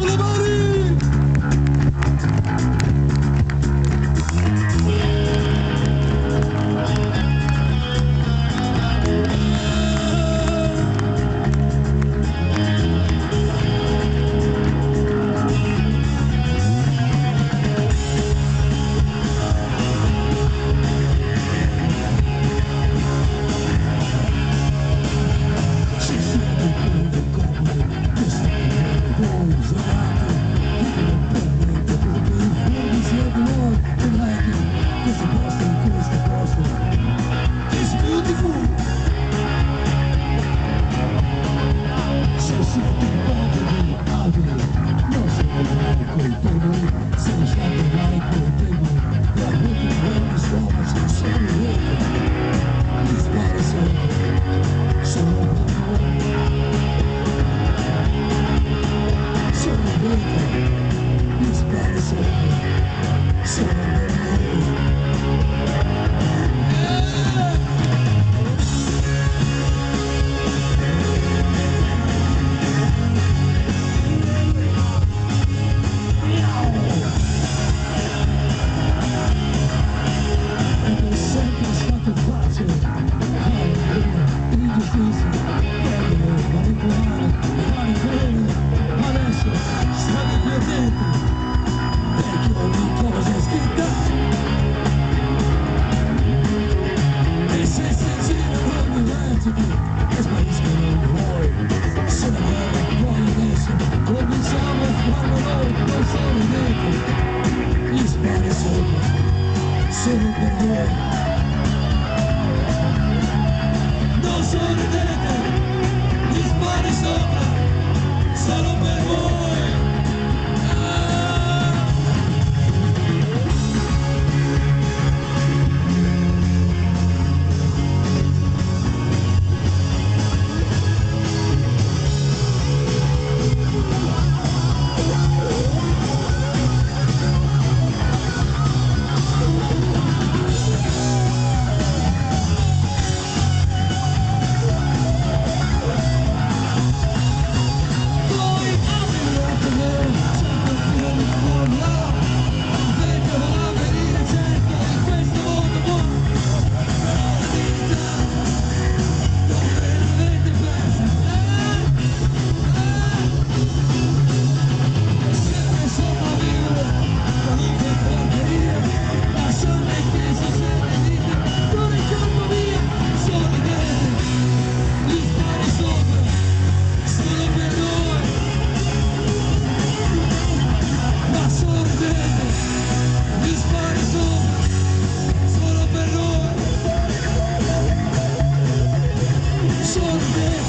It's life and love was this.